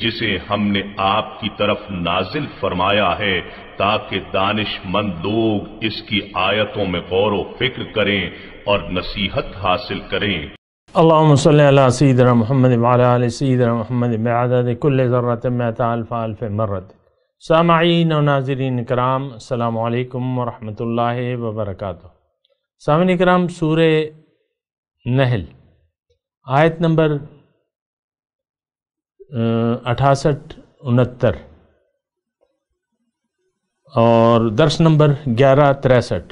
जिसे हमने आपकी तरफ़ नाजिल फरमाया है, ताकि दानिशमंद लोग इसकी आयतों में गौर व फ़िक्र करें और नसीहत हासिल करें। अल्लाहुम्म सल्लि अला सय्यिदिना मुहम्मद व अला आलि सय्यिदिना मुहम्मद बिअदद कुल्लि ज़र्रतिन मिअता अल्फ अल्फ मर्रत। सामाईन और नाजरीन कराम, अस्सलाम वालेकुम व रहमतुल्लाहि व बरकातुहू। सामने कराम, सूरे नहल, आयत नंबर अठासठ, उनहत्तर। और दर्श नंबर ग्यारह, तिरसठ।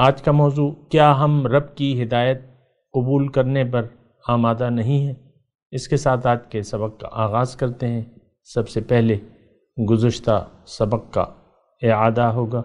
आज का मौजू, क्या हम रब की हिदायत कबूल करने पर आमादा नहीं है? इसके साथ आज के सबक का आगाज़ करते हैं। सबसे पहले गुज्त सबक का अदा होगा।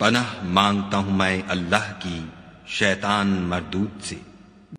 पनाह मांगता हूं मैं अल्लाह की शैतान मरदूत से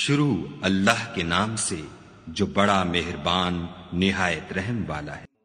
शुरू अल्लाह के नाम से जो बड़ा मेहरबान निहायत रहम वाला है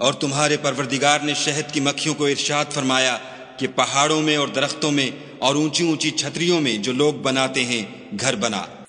और तुम्हारे परवरदिगार ने शहद की मक्खियों को इरशाद फरमाया कि पहाड़ों में और दरख्तों में और ऊंची ऊंची छतरियों में जो लोग बनाते हैं घर बना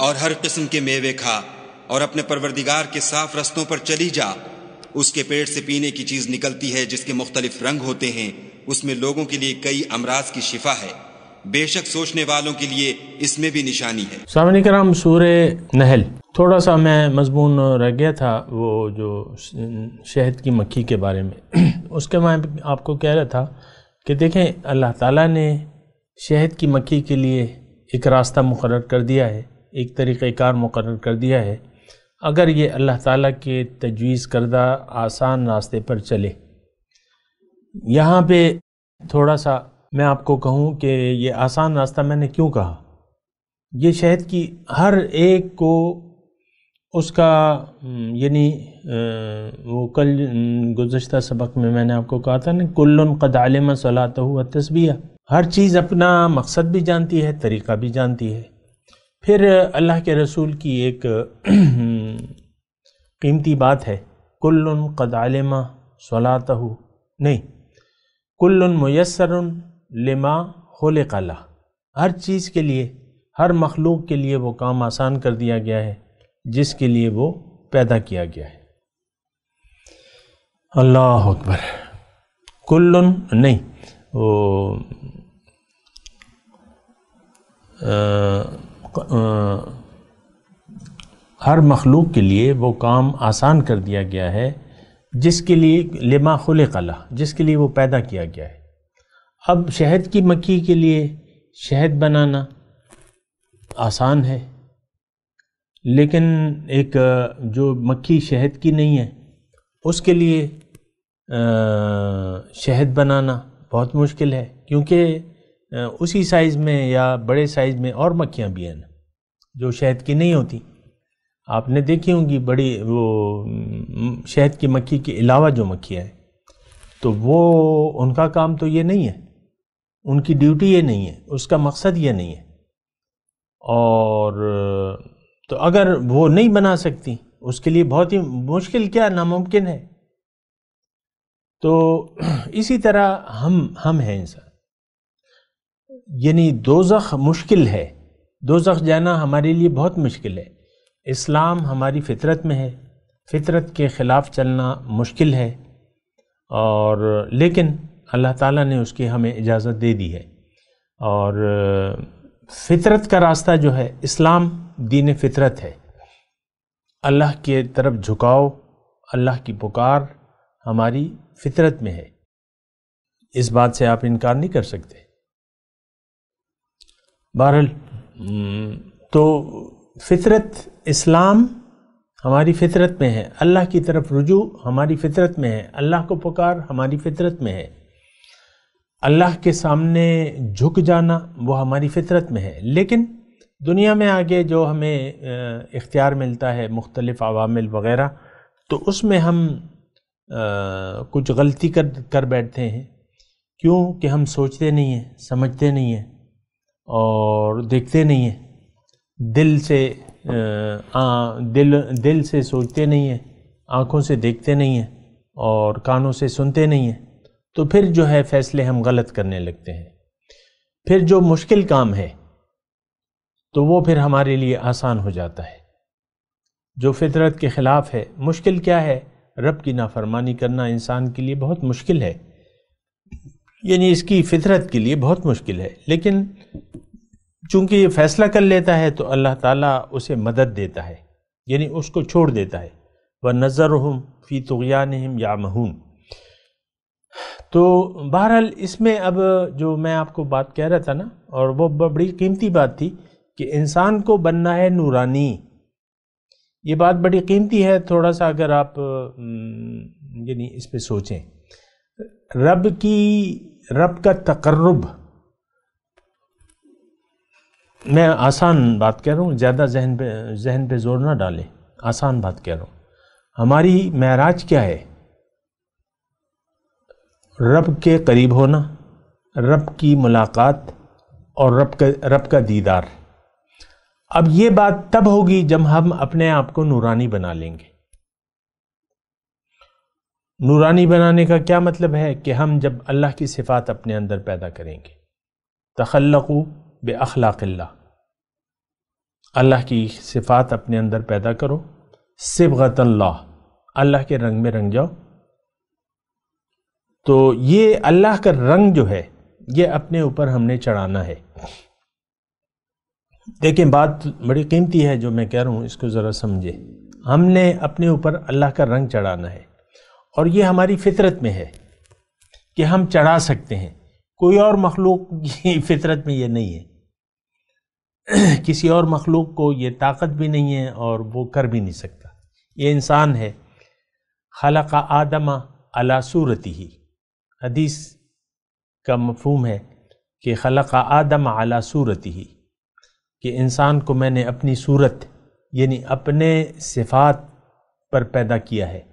और हर किस्म के मेवे खा और अपने परवरदिगार के साफ रस्तों पर चली जा उसके पेट से पीने की चीज निकलती है जिसके मुख्तलिफ रंग होते हैं उसमें लोगों के लिए कई अमराज की शिफा है बेशक सोचने वालों के लिए इसमें भी निशानी है सामने कराम सूर्य नहल थोड़ा सा मैं मजमून रह गया था वो जो शहद की मक्खी के बारे में। उसके मैं आपको कह रहा था कि देखें, अल्लाह ताला ने शहद की मक्खी के लिए एक रास्ता मुकर कर दिया है, एक तरीक़ार मुकर कर दिया है। अगर ये अल्लाह ताला के तजवीज़ करदा आसान रास्ते पर चले। यहाँ पे थोड़ा सा मैं आपको कहूँ कि ये आसान रास्ता मैंने क्यों कहा? ये शहद की हर एक को उसका यानी वो कल गुज्त सबक में मैंने आपको कहा था ना कुल्ल कद आलम सलात हुआ तस्बिया हर चीज़ अपना मकसद भी जानती है, तरीक़ा भी जानती है। फिर अल्लाह के रसूल की एक, कीमती बात है कुल्ल कद आलमा सलात नहीं कुल्ल मैसर लिमा होल कला हर चीज़ के लिए, हर मखलूक के लिए वो काम आसान कर दिया गया है। जिसके लिए वो पैदा किया गया है। अल्लाह अकबर। कुल्लुन नहीं वो आ, आ, हर मखलूक के लिए वो काम आसान कर दिया गया है जिसके लिए लिमा खुल कला जिसके लिए वो पैदा किया गया है। अब शहद की मक्खी के लिए शहद बनाना आसान है। लेकिन एक जो मक्खी शहद की नहीं है, उसके लिए शहद बनाना बहुत मुश्किल है, क्योंकि उसी साइज़ में या बड़े साइज़ में और मक्खियाँ भी हैं जो शहद की नहीं होती। आपने देखी होंगी बड़ी वो शहद की मक्खी के अलावा जो मक्खियाँ हैं तो वो, उनका काम तो ये नहीं है, उनकी ड्यूटी ये नहीं है, उसका मकसद ये नहीं है। और तो अगर वो नहीं बना सकती, उसके लिए बहुत ही मुश्किल क्या नामुमकिन है? तो इसी तरह हम हम हैं इंसान। यानी दोजख मुश्किल है। दोजख जाना हमारे लिए बहुत मुश्किल है। इस्लाम हमारी फितरत में है। फितरत के ख़िलाफ़ चलना मुश्किल है। और लेकिन अल्लाह ताला ने उसकी हमें इजाज़त दे दी है। और फितरत का रास्ता जो है इस्लाम दीन फितरत है। अल्लाह के तरफ़ झुकाव, अल्लाह की पुकार हमारी फितरत में है। इस बात से आप इनकार नहीं कर सकते। बहरल तो फितरत इस्लाम हमारी फितरत में है। अल्लाह की तरफ़ रुजू हमारी फितरत में है। अल्लाह को पुकार हमारी फितरत में है। अल्लाह के सामने झुक जाना वो हमारी फितरत में है। लेकिन दुनिया में आगे जो हमें इख्तियार मिलता है मुख्तलिफ़ अवामिल वग़ैरह तो उसमें हम आ, कुछ गलती कर कर बैठते हैं। क्यों? कि हम सोचते नहीं हैं समझते नहीं हैं और देखते नहीं हैं। दिल से आ, दिल दिल से सोचते नहीं हैं आँखों से देखते नहीं हैं और कानों से सुनते नहीं हैं। तो फिर जो है फैसले हम गलत करने लगते हैं। फिर जो मुश्किल काम है तो वो फिर हमारे लिए आसान हो जाता है। जो फितरत के ख़िलाफ़ है, मुश्किल क्या है? रब की नाफरमानी करना इंसान के लिए बहुत मुश्किल है। यानी इसकी फितरत के लिए बहुत मुश्किल है। लेकिन चूँकि ये फैसला कर लेता है तो अल्लाह ताला उसे मदद देता है। यानी उसको छोड़ देता है। व नज़र हम फ़ी तुगयान या महूम तो बहरहाल इसमें अब जो मैं आपको बात कह रहा था ना, और वो बड़ी कीमती बात थी कि इंसान को बनना है नूरानी। ये बात बड़ी कीमती है, थोड़ा सा अगर आप यानी इस पे सोचें। रब की, रब का तकर्रब। मैं आसान बात कह रहा हूँ, ज़्यादा जहन पे जहन पे ज़ोर ना डालें। आसान बात कह रहा हूँ। हमारी महराज क्या है? रब के करीब होना, रब की मुलाकात और रब का रब का दीदार। अब ये बात तब होगी जब हम अपने आप को नूरानी बना लेंगे। नूरानी बनाने का क्या मतलब है कि हम जब अल्लाह की सिफात अपने अंदर पैदा करेंगे। तखल्लकू बे अखलाक़ल्ला अल्लाह की सिफात अपने अंदर पैदा करो। सिबगत अल्लाह अल्लाह के रंग में रंग जाओ। तो ये अल्लाह का रंग जो है, ये अपने ऊपर हमने चढ़ाना है। देखें बात बड़ी कीमती है जो मैं कह रहा हूँ, इसको ज़रा समझे। हमने अपने ऊपर अल्लाह का रंग चढ़ाना है, और ये हमारी फितरत में है कि हम चढ़ा सकते हैं। कोई और मखलूक की फितरत में ये नहीं है। किसी और मखलूक को ये ताकत भी नहीं है, और वो कर भी नहीं सकता। ये इंसान है। खलका आदमा अला सूरती ही हदीस का मफहम है कि खलका आदम अला सूरत ही कि इंसान को मैंने अपनी सूरत, यानी अपने सिफात पर पैदा किया है।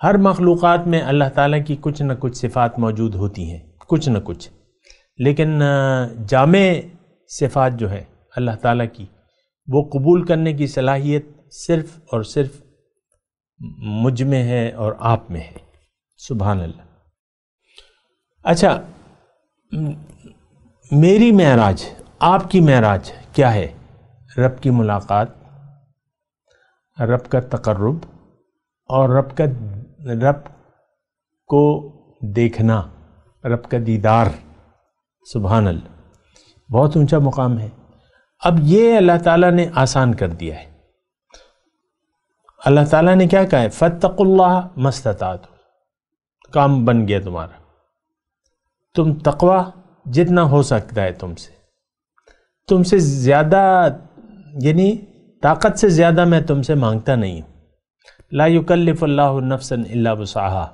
हर मखलूक़ात में अल्लाह ताला की कुछ न कुछ सिफात मौजूद होती हैं, कुछ न कुछ। लेकिन जाम सिफात जो है अल्लाह ताला की, वो कबूल करने की सलाहियत सिर्फ़ और सिर्फ़ मुझमें है और आप में है। सुबहान अल्लाह अच्छा मेरी महराज आपकी महराज क्या है? रब की मुलाकात, रब का तकर्रब और रब का, रब को देखना, रब का दीदार। सुबहानल बहुत ऊँचा मुकाम है। अब ये अल्लाह ताला ने आसान कर दिया है। अल्लाह ताला ने क्या कहा है? फ़तकुल्ला मस्ततात, काम बन गया तुम्हारा। तुम तकवा जितना हो सकता है तुमसे। तुमसे ज़्यादा, यानी ताकत से ज़्यादा मैं तुमसे माँगता नहीं हूँ। ला इल्ला वसाहा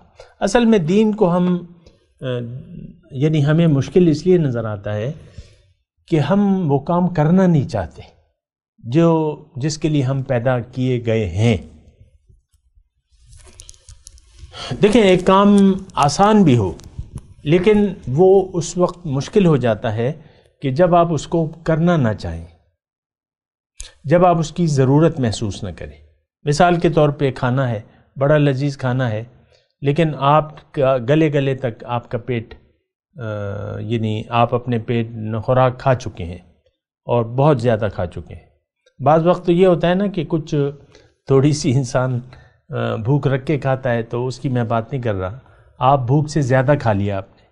असल में दीन को हम यानी हमें मुश्किल इसलिए नज़र आता है कि हम वो काम करना नहीं चाहते, जो, जिसके लिए हम पैदा किए गए हैं। देखें, एक काम आसान भी हो, लेकिन वो उस वक्त मुश्किल हो जाता है कि जब आप उसको करना ना चाहें, जब आप उसकी ज़रूरत महसूस ना करें। मिसाल के तौर पे खाना है, बड़ा लजीज खाना है, लेकिन आप गले गले तक आपका पेट यानी आप अपने पेट खुराक खा चुके हैं और बहुत ज़्यादा खा चुके हैं। बाज़ वक्त तो ये होता है ना कि कुछ थोड़ी सी इंसान भूख रख के खाता है तो उसकी मैं बात नहीं कर रहा। आप भूख से ज़्यादा खा लिया आपने।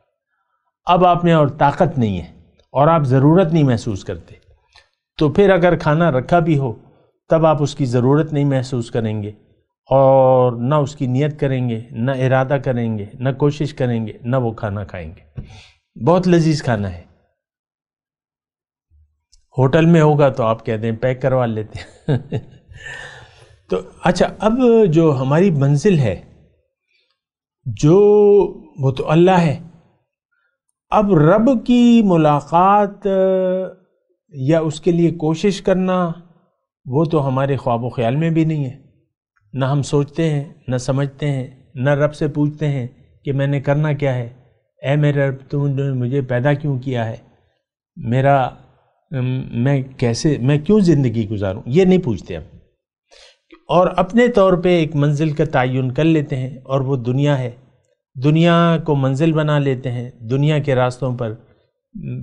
अब आप में और ताकत नहीं है। और आप ज़रूरत नहीं महसूस करते। तो फिर अगर खाना रखा भी हो, तब आप उसकी ज़रूरत नहीं महसूस करेंगे और ना उसकी नियत करेंगे, ना इरादा करेंगे, ना कोशिश करेंगे, ना वो खाना खाएँगे। बहुत लजीज खाना है। होटल में होगा तो आप कहते हैं पैक करवा लेते हैं। तो अच्छा अब जो हमारी मंजिल है, जो वो तो अल्लाह है अब रब की मुलाकात या उसके लिए कोशिश करना, वो तो हमारे ख्वाब ख्याल में भी नहीं है। न हम सोचते हैं, न समझते हैं, न रब से पूछते हैं कि मैंने करना क्या है। ए मेरे रब तुमने मुझे पैदा क्यों किया है? मेरा मैं कैसे, मैं क्यों ज़िंदगी गुजारूं? ये नहीं पूछते हम। और अपने तौर पे एक मंजिल का तयन कर लेते हैं, और वो दुनिया है। दुनिया को मंजिल बना लेते हैं, दुनिया के रास्तों पर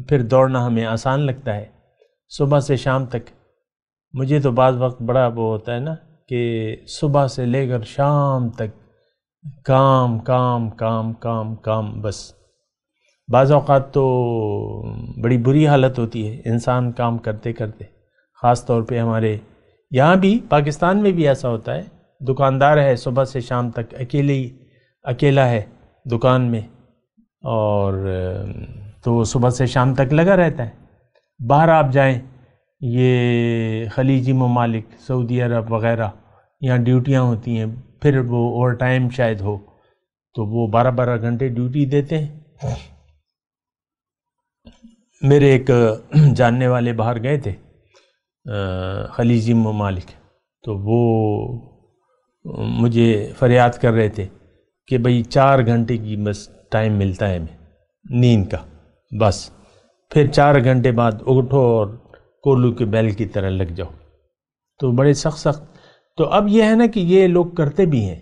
फिर दौड़ना हमें आसान लगता है। सुबह से शाम तक, मुझे तो बाद वक्त बड़ा वो होता है ना, कि सुबह से लेकर शाम तक, काम काम काम काम काम, बस। बाज़ अवत तो बड़ी बुरी हालत होती है, इंसान काम करते करते। ख़ास तौर पे हमारे यहाँ भी, पाकिस्तान में भी ऐसा होता है। दुकानदार है, सुबह से शाम तक अकेले ही, अकेला है। दुकान में और तो सुबह से शाम तक लगा रहता है। बाहर आप जाएँ, ये खलीजी ममालिक, सऊदी अरब वग़ैरह, यहाँ ड्यूटियाँ होती हैं, फिर वो ओवर टाइम शायद हो तो वो बारह बारह घंटे ड्यूटी देते हैं। मेरे एक, जानने वाले बाहर गए थे खलीजी ममालिक तो वो मुझे फरियाद कर रहे थे। कि भाई चार घंटे की बस टाइम मिलता है हमें, नींद का, बस। फिर चार घंटे बाद उठो और कोल्लू के बैल की तरह लग जाओ। तो बड़े सख्त सख्त। तो अब यह है ना कि ये लोग करते भी हैं,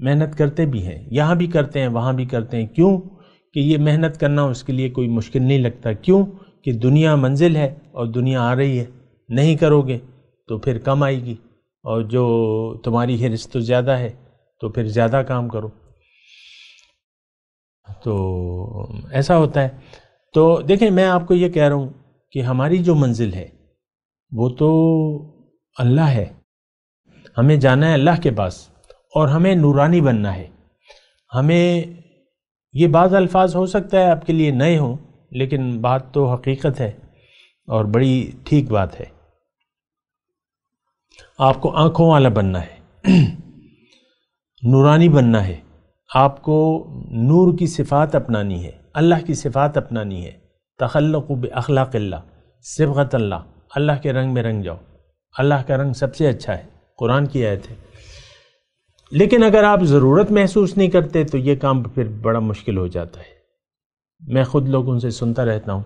मेहनत करते भी हैं। यहाँ भी करते हैं, वहाँ भी करते हैं। क्यों? कि ये मेहनत करना उसके लिए कोई मुश्किल नहीं लगता। क्यों? कि दुनिया मंजिल है और दुनिया आ रही है। नहीं करोगे तो फिर कम आएगी। और जो तुम्हारी हिरस तो ज़्यादा है तो फिर ज़्यादा काम करो। तो ऐसा होता है। तो देखें मैं आपको ये कह रहा हूँ कि हमारी जो मंजिल है, वो तो अल्लाह है। हमें जाना है अल्लाह के पास और हमें नूरानी बनना है। हमें ये बाज़ अल्फाज हो सकता है आपके लिए नए हों, लेकिन बात तो हकीकत है और बड़ी ठीक बात है। आपको आँखों वाला बनना है। नूरानी बनना है। आपको नूर की सिफात अपनानी है, अल्लाह की सिफात अपनानी है। तखल्लक अखलाक़ल्ला सिबत अल्लाह अल्लाह के रंग में रंग जाओ। अल्लाह का रंग सबसे अच्छा है, कुरान की आयत है। लेकिन अगर आप ज़रूरत महसूस नहीं करते तो ये काम फिर बड़ा मुश्किल हो जाता है। मैं ख़ुद लोगों से सुनता रहता हूँ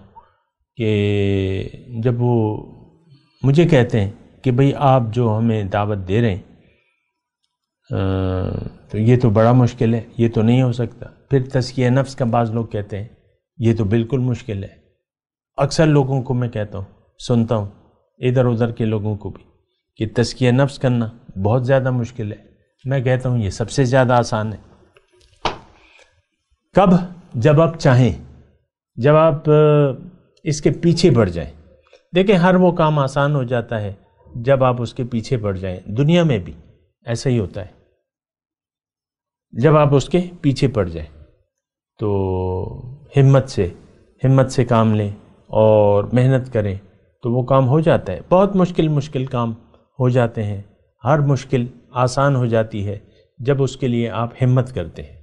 कि जब वो मुझे कहते हैं कि, भाई आप जो हमें दावत दे रहे हैं तो ये तो बड़ा मुश्किल है, ये तो नहीं हो सकता। फिर तस्किया नफ्स का बाज़ लोग कहते हैं, ये तो बिल्कुल मुश्किल है। अक्सर लोगों को मैं कहता हूँ, सुनता हूँ इधर उधर के लोगों को भी, कि तस्किया नफ्स करना बहुत ज़्यादा मुश्किल है। मैं कहता हूँ, ये सबसे ज़्यादा आसान है। कब? जब आप चाहें, जब आप इसके पीछे बढ़ जाएँ। देखें, हर वो काम आसान हो जाता है, जब आप उसके पीछे बढ़ जाएँ। दुनिया में भी ऐसा ही होता है। जब आप उसके पीछे पड़ जाए तो हिम्मत से हिम्मत से काम लें और मेहनत करें तो वो काम हो जाता है। बहुत मुश्किल मुश्किल काम हो जाते हैं। हर मुश्किल आसान हो जाती है जब उसके लिए आप हिम्मत करते हैं।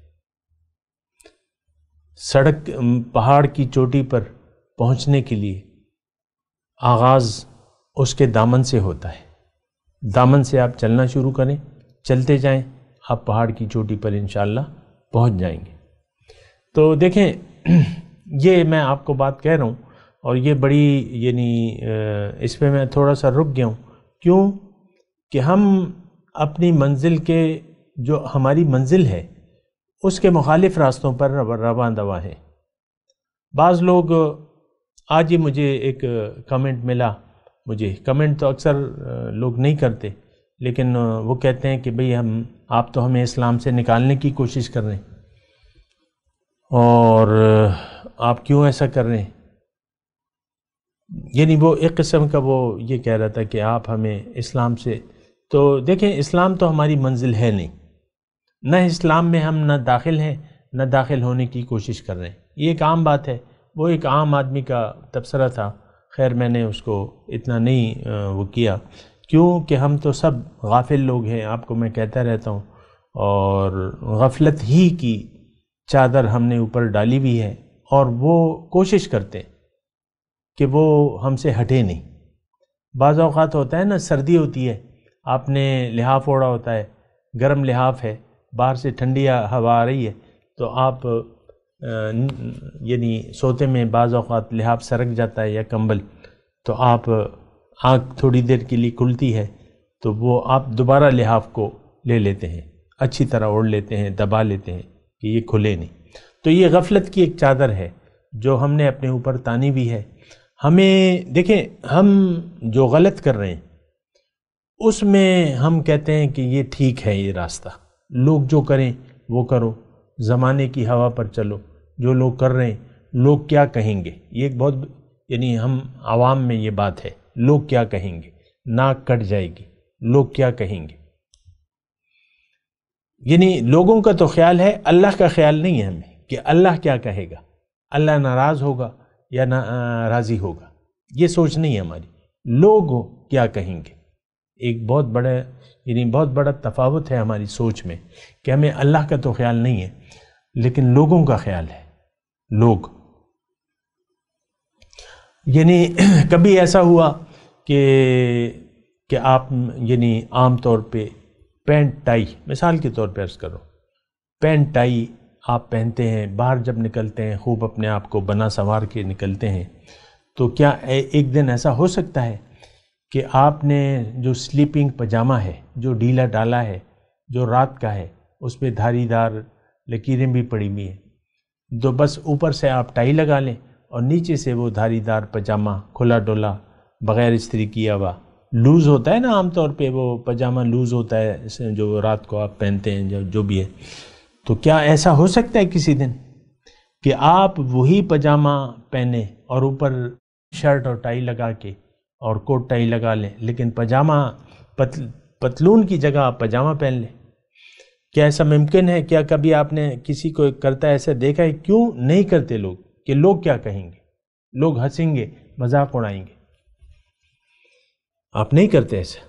सड़क पहाड़ की चोटी पर पहुँचने के लिए आगाज़ उसके दामन से होता है। दामन से आप चलना शुरू करें, चलते जाएँ आप पहाड़ की चोटी पर इन पहुँच जाएँगे। तो देखें, ये मैं आपको बात कह रहा हूँ और ये बड़ी, यानी इस पर मैं थोड़ा सा रुक गया हूँ। क्यों? कि हम अपनी मंजिल के, जो हमारी मंजिल है, उसके मुखालिफ रास्तों पर रवा दवा है। बाज़ लोग, आज ही मुझे एक कमेंट मिला। मुझे कमेंट तो अक्सर लोग नहीं करते। लेकिन वो कहते हैं कि भाई हम, आप तो हमें इस्लाम से निकालने की कोशिश कर रहे हैं। और आप क्यों ऐसा कर रहे हैं? यानी वो एक किस्म का वो ये कह रहा था कि आप हमें इस्लाम से तो देखें, इस्लाम तो हमारी मंजिल है नहीं। न इस्लाम में हम न दाखिल हैं, न दाखिल होने की कोशिश कर रहे हैं। ये एक आम बात है। वो एक आम आदमी का तबसरा था। खैर, मैंने उसको इतना नहीं वो किया। क्यों कि हम तो सब गाफिल लोग हैं, आपको मैं कहता रहता हूँ। और गफलत ही की चादर हमने ऊपर डाली भी है और वो कोशिश करते हैं कि वो हमसे हटे नहीं। बाज़ अवत होता है ना, सर्दी होती है, आपने लिहाफ ओढ़ा होता है, गर्म लिहाफ है, बाहर से ठंडी हवा आ रही है तो आप यानी सोते में बाज़ अवत लिहाफ सरक जाता है या कंबल तो आप आँख थोड़ी देर के लिए खुलती है तो वो आप दोबारा लिहाफ को ले लेते हैं। अच्छी तरह ओढ़ लेते हैं, दबा लेते हैं कि ये खुले नहीं। तो ये गफलत की एक चादर है, जो हमने अपने ऊपर तानी भी है। हमें, देखें, हम जो गलत कर रहे हैं, उसमें हम कहते हैं कि ये ठीक है ये रास्ता। लोग जो करें, वो करो। ज़माने की हवा पर चलो। जो लोग कर रहे हैं, लोग क्या कहेंगे? ये एक बहुत, यानी हम आवाम में ये बात है। लोग क्या कहेंगे? नाक कट जाएगी। लोग क्या कहेंगे? यानी लोगों का तो ख्याल है, अल्लाह का ख्याल नहीं है हमें कि अल्लाह क्या कहेगा। अल्लाह नाराज़ होगा या ना राज़ी होगा। ये सोच नहीं है हमारी। लोग क्या कहेंगे? एक बहुत बड़ा, यानी बहुत बड़ा तफावत है हमारी सोच में कि हमें अल्लाह का तो ख्याल नहीं है, लेकिन लोगों का ख्याल है। लोग यानी कभी ऐसा हुआ कि कि आप, यानी आम तौर पे पैंट टाई, मिसाल के तौर पे अर्ज़ करो, पैंट टाई आप पहनते हैं, बाहर जब निकलते हैं, खूब अपने आप को बना संवार के निकलते हैं तो क्या एक दिन ऐसा हो सकता है कि आपने जो स्लीपिंग पजामा है, जो ढीला डाला है, जो रात का है, उस पर धारीदार लकीरें भी पड़ी हुई हैं तो बस ऊपर से आप टाई लगा लें और नीचे से वो धारीदार पजामा, खुला डोला, बग़ैर इस्त्री किया हुआ। लूज़ होता है ना आमतौर पे वो पजामा लूज़ होता है जो रात को आप पहनते हैं जो जो भी है। तो क्या ऐसा हो सकता है किसी दिन कि आप वही पजामा पहने और ऊपर शर्ट और टाई लगा के और कोट टाई लगा लें, लेकिन पजामा पतल पतलून की जगह आप पजामा पहन लें? क्या ऐसा मुमकिन है? क्या कभी आपने किसी को करता ऐसा देखा है? क्यों नहीं करते लोग? कि लोग क्या कहेंगे? लोग हंसेंगे, मज़ाक उड़ाएँगे। आप नहीं करते ऐसा।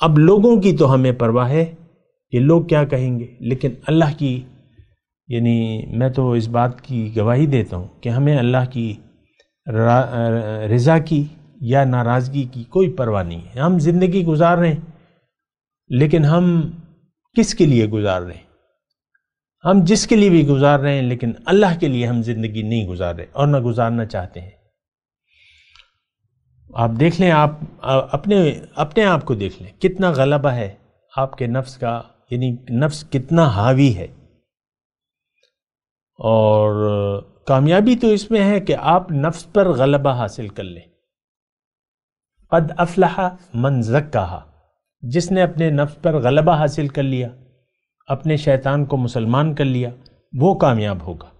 अब लोगों की तो हमें परवाह है कि लोग क्या कहेंगे, लेकिन अल्लाह की, यानी मैं तो इस बात की गवाही देता हूँ कि हमें अल्लाह की रज़ा की या नाराज़गी की कोई परवाह नहीं है। हम ज़िंदगी गुजार रहे हैं, लेकिन हम किसके लिए गुजार रहे हैं? हम जिसके लिए भी गुजार रहे हैं, लेकिन अल्लाह के लिए हम ज़िंदगी नहीं गुजार रहे और ना गुजारना चाहते हैं। आप देख लें, आप अपने अपने आप को देख लें। कितना गलबा है आपके नफ्स का, यानी नफ्स कितना हावी है। और कामयाबी तो इसमें है कि आप नफ्स पर गलबा हासिल कर लें। कद अफलाह मन जक कहा जिसने अपने नफ्स पर गलबा हासिल कर लिया। अपने शैतान को मुसलमान कर लिया, वो कामयाब होगा।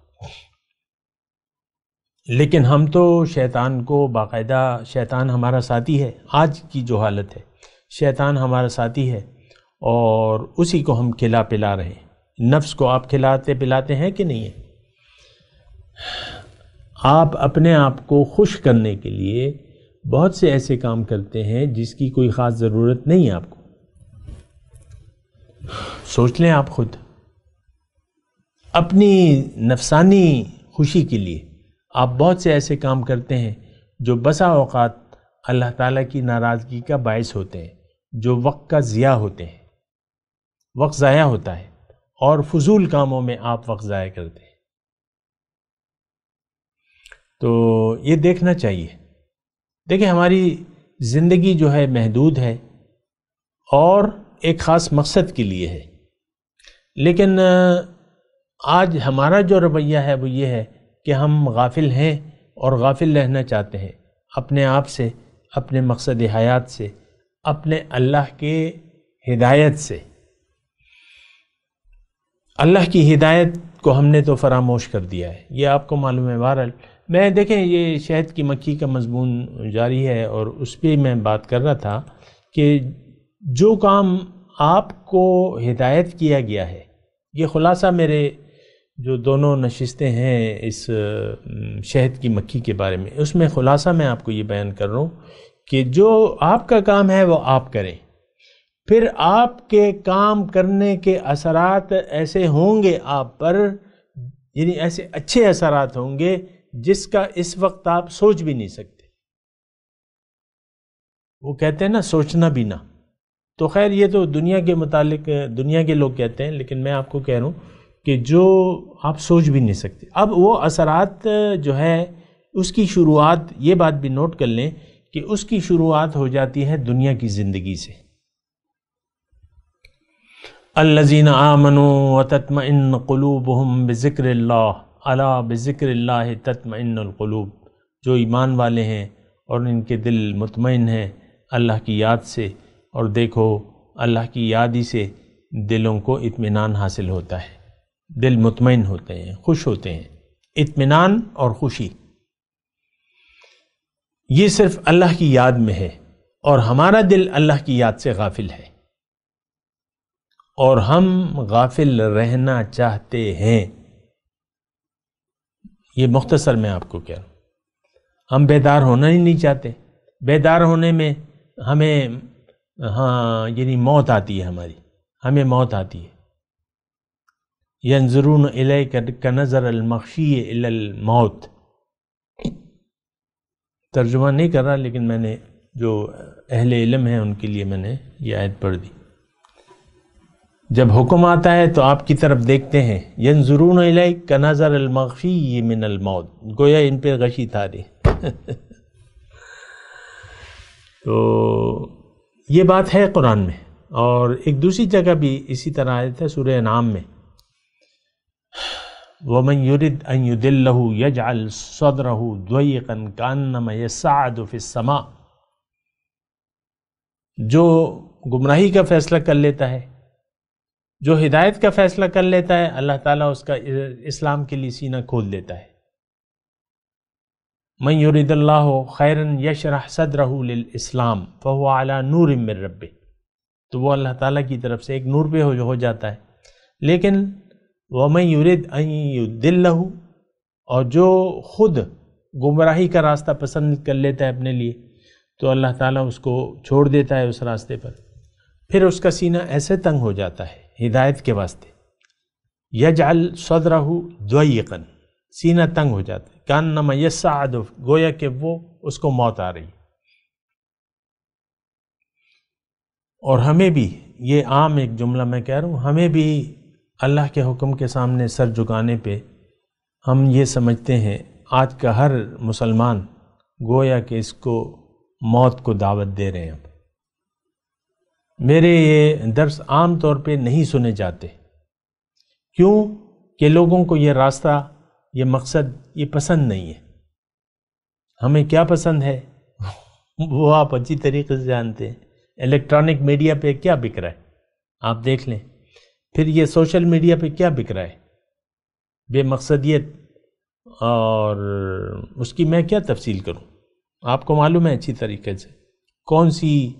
लेकिन हम तो शैतान को बाकायदा, शैतान हमारा साथी है, आज की जो हालत है, शैतान हमारा साथी है, और उसी को हम खिला पिला रहे हैं। नफ्स को आप खिलाते पिलाते हैं कि नहीं है? आप अपने आप को खुश करने के लिए बहुत से ऐसे काम करते हैं जिसकी कोई ख़ास ज़रूरत नहीं है आपको। सोच लें आप खुद। अपनी नफसानी खुशी के लिए आप बहुत से ऐसे काम करते हैं जो बसा अवकात अल्लाह ताला की नाराज़गी का बायस होते हैं, जो वक्त का ज़िया होते हैं। वक्त ज़ाया होता है और फजूल कामों में आप वक्त ज़ाया करते हैं। तो ये देखना चाहिए। देखिए, हमारी ज़िंदगी जो है महदूद है और एक ख़ास मकसद के लिए है। लेकिन आज हमारा जो रवैया है वो ये है कि हम गाफिल हैं और गाफिल रहना चाहते हैं। अपने आप से, अपने मकसद हयात से, अपने अल्लाह के हिदायत से। अल्लाह की हिदायत को हमने तो फरामोश कर दिया है। ये आपको मालूम है बहरहाल। मैं, देखें, ये शहद की मक्खी का मजमून जारी है और उस पर मैं बात कर रहा था कि जो काम आपको हिदायत किया गया है, ये ख़ुलासा मेरे जो दोनों नशस्तें हैं इस शहद की मक्खी के बारे में, उसमें ख़ुलासा मैं आपको ये बयान कर रहा हूँ कि जो आपका काम है वो आप करें। फिर आपके काम करने के असरात ऐसे होंगे आप पर, यानी ऐसे अच्छे असरात होंगे जिसका इस वक्त आप सोच भी नहीं सकते। वो कहते हैं ना, सोचना भी ना। तो खैर, ये तो दुनिया के मुतालिक, दुनिया के लोग कहते हैं, लेकिन मैं आपको कह रहा हूँ कि जो आप सोच भी नहीं सकते। अब वो असरात जो है, उसकी शुरुआत, ये बात भी नोट कर लें कि उसकी शुरुआत हो जाती है दुनिया की ज़िंदगी से। अल्लजीन आमनु तत्म क़लूब हम बेज़िक्र अला बेज़िक्र तत्म जो ईमान वाले हैं और इनके दिल मुतमिन हैं अल्लाह की याद से और देखो, अल्लाह की याद ही से दिलों को इत्मीनान हासिल होता है। दिल मुतमिन होते हैं, खुश होते हैं। इत्मीनान और खुशी। ये सिर्फ़ अल्लाह की याद में है और हमारा दिल अल्लाह की याद से गाफिल है। और हम गाफिल रहना चाहते हैं। ये मुख्तसर मैं आपको कह रहा हूँ। हम बेदार होना ही नहीं चाहते। बेदार होने में हमें हाँ यानी मौत आती है हमारी। हमें मौत आती है। यंजरून इले का नज़र अलमखी मौत। तर्जुमा नहीं कर रहा, लेकिन मैंने जो अहले इलम है, उनके लिए मैंने ये आयत पढ़ दी। जब हुक्म आता है तो आपकी तरफ़ देखते हैं, यंजरून इले का नज़र अलमखी मिन मौत। गोया इन पर गशी था दे तो ये बात है कुरान में, और एक दूसरी जगह भी इसी तरह आयत है सूर्य नाम में। वमन युरिद युदिल्लहु यजअल सदरहु द्वयकन कान्नमा जो गुमराही का फैसला कर लेता है, जो हिदायत का फैसला कर लेता है, अल्लाह ताला उसका इस्लाम के लिए सीना खोल देता है। मैं युरिदल्ला खैरन यशरह सदरहू इस्लाम फ़हु अला नूर मिर रब्बे तो वो अल्लाह ताला की तरफ़ से एक नूर पे हो, जाता है। लेकिन वमन युरिद दिल्लहू और जो खुद गुमराही का रास्ता पसंद कर लेता है अपने लिए तो अल्लाह ताला उसको छोड़ देता है उस रास्ते पर। फिर उसका सीना ऐसे तंग हो जाता है हिदायत के वास्ते यजाल सदराहू द्वयकन सीना तंग हो जाता है। कान नमा यसाद गोया के वो, उसको मौत आ रही और हमें भी, ये आम एक जुमला मैं कह रहा हूँ, हमें भी अल्लाह के हुक्म के सामने सर झुकाने पे हम ये समझते हैं, आज का हर मुसलमान गोया कि इसको मौत को दावत दे रहे हैं अब। मेरे ये दर्स आम तौर पे नहीं सुने जाते। क्यों? कि लोगों को ये रास्ता ये मकसद, ये पसंद नहीं है। हमें क्या पसंद है? वो आप अच्छी तरीके से जानते हैं। इलेक्ट्रॉनिक मीडिया पे क्या बिक रहा है? आप देख लें। फिर ये सोशल मीडिया पे क्या बिक रहा है? बेमकसदियत और उसकी मैं क्या तफसील करूँ? आपको मालूम है अच्छी तरीके से। कौन सी,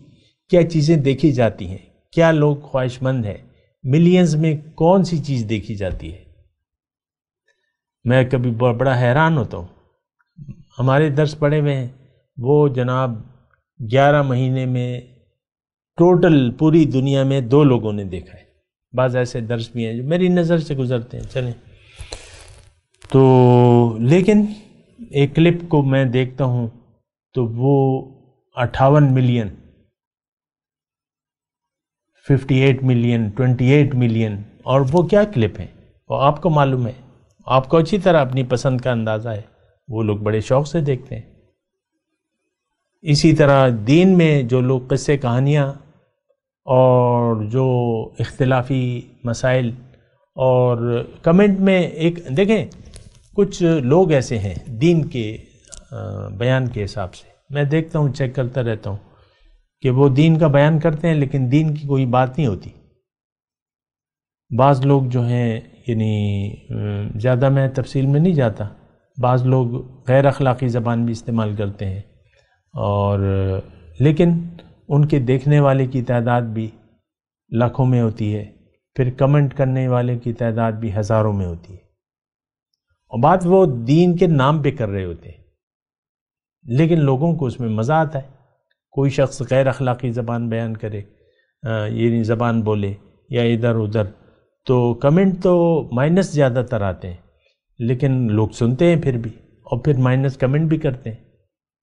क्या चीज़ें देखी जाती हैं? क्या लोग ख्वाहिशमंद हैं? मिलियंस में कौन सी चीज़ देखी जाती है? मैं कभी बड़ा हैरान होता हूँ। हमारे दर्श पड़े हुए हैं, वो जनाब ग्यारह महीने में टोटल पूरी दुनिया में दो लोगों ने देखा है। बाज़ ऐसे दर्श भी हैं जो मेरी नज़र से गुजरते हैं, चलें। तो लेकिन एक क्लिप को मैं देखता हूँ तो वो अट्ठावन मिलियन 58 मिलियन 28 मिलियन, और वो क्या क्लिप है? वो आपको मालूम है? आपको अच्छी तरह अपनी पसंद का अंदाज़ा है। वो लोग बड़े शौक से देखते हैं। इसी तरह दीन में जो लोग किस्से कहानियाँ और जो इख्तलाफी मसाइल और कमेंट में एक, देखें, कुछ लोग ऐसे हैं दीन के बयान के हिसाब से। मैं देखता हूँ, चेक करता रहता हूँ कि वो दीन का बयान करते हैं, लेकिन दीन की कोई बात नहीं होती। बाज़ लोग जो हैं यानी ज़्यादा मैं तफसील में नहीं जाता। बाज़ लोग गैर अखलाक़ी ज़बान भी इस्तेमाल करते हैं। और, लेकिन उनके देखने वाले की तादाद भी लाखों में होती है। फिर कमेंट करने वाले की तादाद भी हज़ारों में होती है। और बात वो दीन के नाम पे कर रहे होते हैं। लेकिन लोगों को उसमें मज़ा आता है। कोई शख्स गैर अखलाक़ी ज़बान बयान करे ये ज़बान बोले या इधर उधर तो कमेंट तो माइनस ज़्यादातर आते हैं, लेकिन लोग सुनते हैं फिर भी, और फिर माइनस कमेंट भी करते हैं।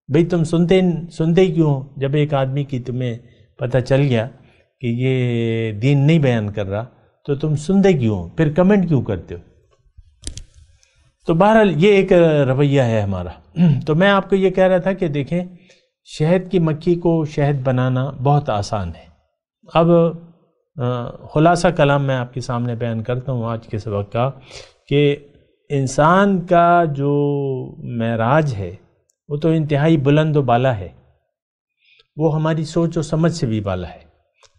भाई तुम सुनते सुनते ही क्यों जब एक आदमी की तुम्हें पता चल गया कि ये दीन नहीं बयान कर रहा तो तुम सुनते क्यों फिर कमेंट क्यों करते हो? तो बहरहाल, ये एक रवैया है हमारा। तो मैं आपको ये कह रहा था कि देखें, शहद की मक्खी को शहद बनाना बहुत आसान है। अब ख़ुलासा कलाम मैं आपके सामने बयान करता हूँ आज के सबक का कि इंसान का जो महराज है, वो तो इंतहाई बुलंद बाला है। वो हमारी सोच और समझ से भी बाला है।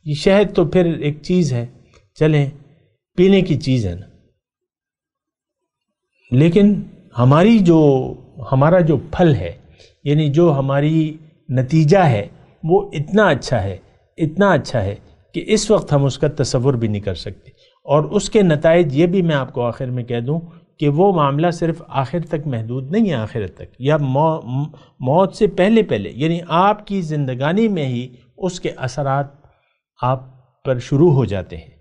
ये शहद तो फिर एक चीज़ है। चलें, पीने की चीज़ है ना। लेकिन हमारी जो, हमारा जो फल है, यानी जो हमारी नतीजा है, वो इतना अच्छा है, इतना अच्छा है कि इस वक्त हम उसका तस्वुर भी नहीं कर सकते। और उसके नतज ये भी मैं आपको आखिर में कह दूँ कि वो मामला सिर्फ़ आखिर तक महदूद नहीं है आखिर तक। या मौ, मौत से पहले पहले यानी आपकी ज़िंदगानी में ही उसके असरात आप पर शुरू हो जाते हैं।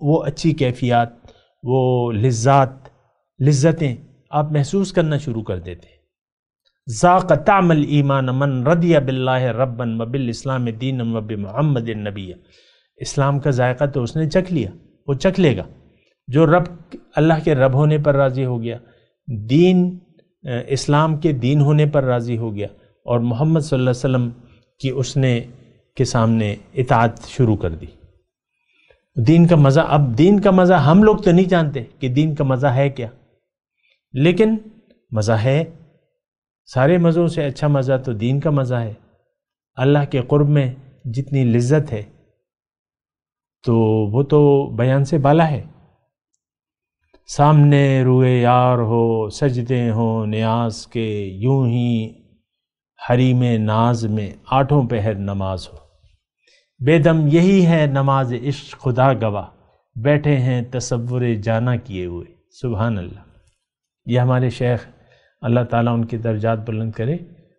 वो अच्छी कैफियत वो लिज़्ज़ात लज्जतें आप महसूस करना शुरू कर देते हैं। ज़ाक़तामल ईमान मन रदिया बिल्ला रबन वबिल इस्लाम दीन वब महमद नबी इस्लाम का जायका तो उसने चख लिया, वो चख लेगा। जो रब, अल्लाह के रब होने पर राज़ी हो गया, दीन इस्लाम के दीन होने पर राज़ी हो गया और मोहम्मद सल्लल्लाहु अलैहि वसल्लम की उसने, के सामने इतात शुरू कर दी। दीन का मज़ा, अब दीन का मज़ा हम लोग तो नहीं जानते कि दीन का मज़ा है क्या। लेकिन मज़ा है, सारे मज़ों से अच्छा मज़ा तो दीन का मज़ा है। अल्लाह के क़ुर्ब में जितनी लज्जत है तो वो तो बयान से बाला है। सामने रुए यार हो, सजदे हो न्याज के यूँ ही हरी में नाज में आठों पहर नमाज़ हो। बेदम यही है नमाज़ इश्क खुदा गवाह। बैठे हैं तस्वुर जाना किए हुए। सुबहान अल्लाह ये हमारे शेख, अल्लाह ताला उनके दर्जात बुलंद करे।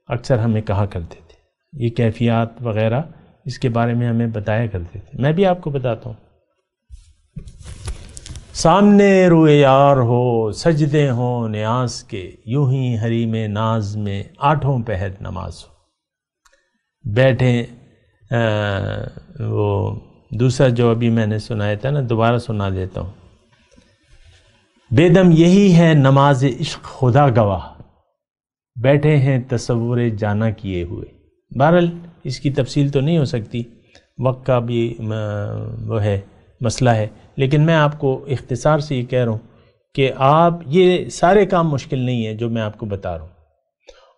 अक्सर हमें कहा करते थे। ये कैफियत वगैरह इसके बारे में हमें बताया करते थे। मैं भी आपको बताता हूँ। सामने रुए यार हो, सजदे हो न्यास के, यूँ ही हरी में नाज में आठों पहर नमाज़ हो। बैठे वो दूसरा जो अभी मैंने सुनाया था ना, दोबारा सुना देता हूँ। बेदम यही है नमाज़ इश्क खुदा गवाह। बैठे हैं तस्वुर जाना किए हुए। बहरल इसकी तफसील तो नहीं हो सकती। वक्त का भी वो है, मसला है। लेकिन मैं आपको इख्तसार से ये कह रहा हूँ कि आप, ये सारे काम मुश्किल नहीं है जो मैं आपको बता रहा हूँ।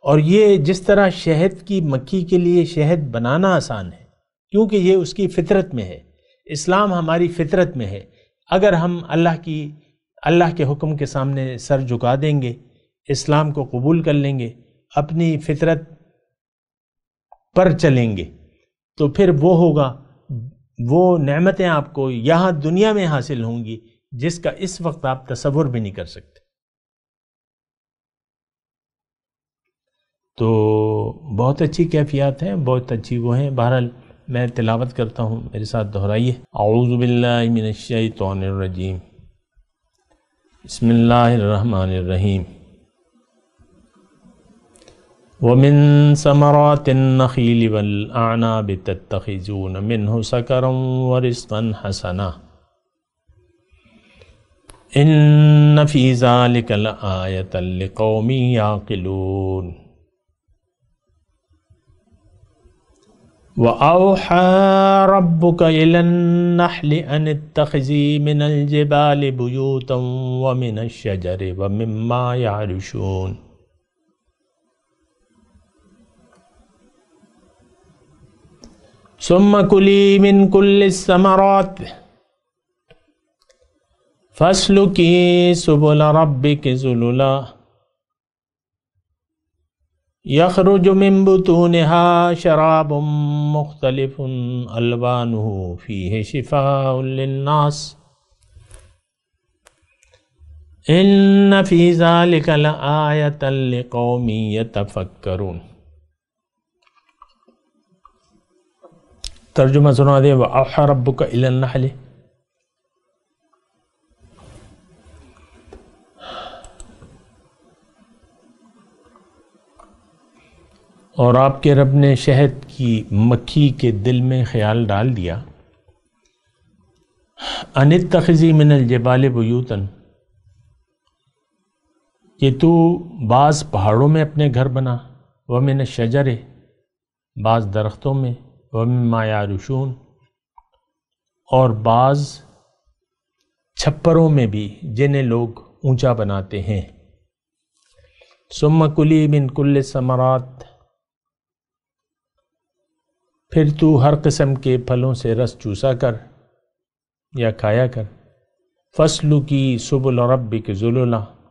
और ये जिस तरह शहद की मक्खी के लिए शहद बनाना आसान है, क्योंकि ये उसकी फितरत में है। इस्लाम हमारी फितरत में है। अगर हम अल्लाह की, अल्लाह के हुक्म के सामने सर झुका देंगे, इस्लाम को कबूल कर लेंगे, अपनी फितरत पर चलेंगे। तो फिर वो होगा, वो नेमतें आपको यहाँ दुनिया में हासिल होंगी, जिसका इस वक्त आप तस्वुर भी नहीं कर सकते। तो बहुत अच्छी कैफियत हैं, बहुत अच्छी वो हैं। बहरहाल, मैं तिलावत करता हूँ, मेरे साथ दोहराइए। आउज़बिल्लिनशैतरजीम बसमीम वमिन समरात नखील वलआनाब तत्तखिजून मिनहु सकरम वरिस्कन हसना इन फ़ी ज़ालिका लआयतन लिक़ौमी याक़िलून व औहा रब्बुक इलन्नहलि अन इत्तखिज़ी मिनल जिबालि बुयूतन व मिनश शजरि व मिम्मा यारिशून सुम्म कुली मिन कुल्लि समरात फसलुकी सुबुल रब्बिक जुलुला यखरुज मिन बुतूनिहा शराबुम मुख्तलिफुन अलवानुहु फीहि शिफाउल लिन्नास इन्न फ़ी ज़ालिका लआयतन लिक़ौमी यतफक्करून तर्जुमा सुना दे वहा रब का और आपके रब ने शहद की मक्खी के दिल में ख्याल डाल दिया। अनित तखजी मिनल जबाल बयूतन। कि तू बाज़ पहाड़ों में अपने घर बना, व मिन शजर, बाज़ दरख्तों में। वमायारुशून और बाज़ छप्परों में भी, जिन्हें लोग ऊँचा बनाते हैं। सुम कुली बिन कुल्ल समरात। फिर तू हर किस्म के फलों से रस चूसा कर, या खाया कर। फसलू की सुबुल रबी के जुलला।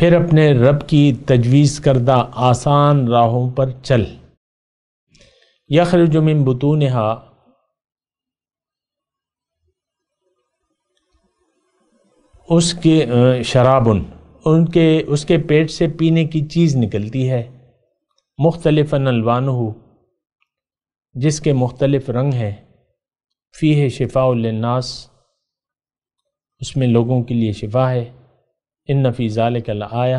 फिर अपने रब की तजवीज़ करदा आसान राहों पर चल। यखरजुमिन बतून उसके शराबन, उनके, उसके पेट से पीने की चीज़ निकलती है। मुख्तलिफ़ अलवान जिसके मुख्तलिफ़ रंग हैं। फ़ी है शिफा शिफ़ाउलनास उसमें लोगों के लिए शिफा है। इन नफ़ीज़ाल कल आया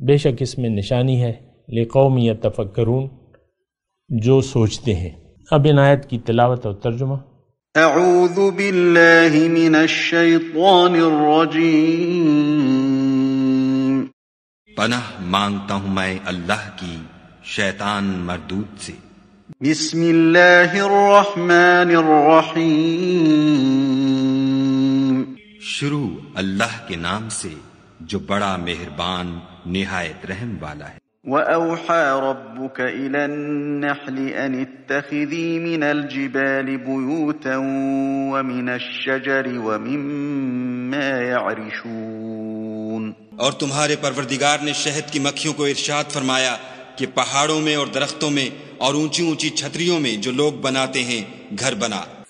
बेशक इसमें निशानी है ले कौमी या तफक्रून जो सोचते हैं। अब इन आयत की तिलावत और तर्जुमा। पनाह माँगता हूँ मैं अल्लाह की शैतान मरदूत से। शुरू अल्लाह के नाम से जो बड़ा मेहरबान निहायत रहम वाला है वअौहा रब्बुक इलन्नहलि अन इत्तखिज़ी मिनल जिबालि बुयूतन व मिनश शजरि व मिम्मा यअरिशून और तुम्हारे परवरदिगार ने शहद की मक्खियों को इरशाद फरमाया कि पहाड़ों में और दरख्तों में और ऊंची ऊंची छतरियों में जो लोग बनाते हैं घर बना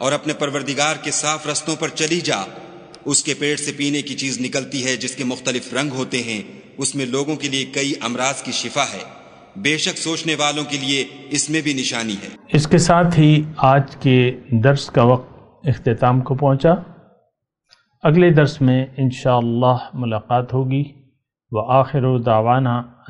और अपने परवरदिगार के साफ़ रस्तों पर चली जा। उसके पेट से पीने की चीज़ निकलती है जिसके मुख्तलिफ़ रंग होते हैं। उसमें लोगों के लिए कई अमराज की शिफा है। बेशक सोचने वालों के लिए इसमें भी निशानी है। इसके साथ ही आज के दर्स का वक्त अख्ताम को पहुँचा। अगले दर्स में इन मुलाकात होगी। व आखिर दावाना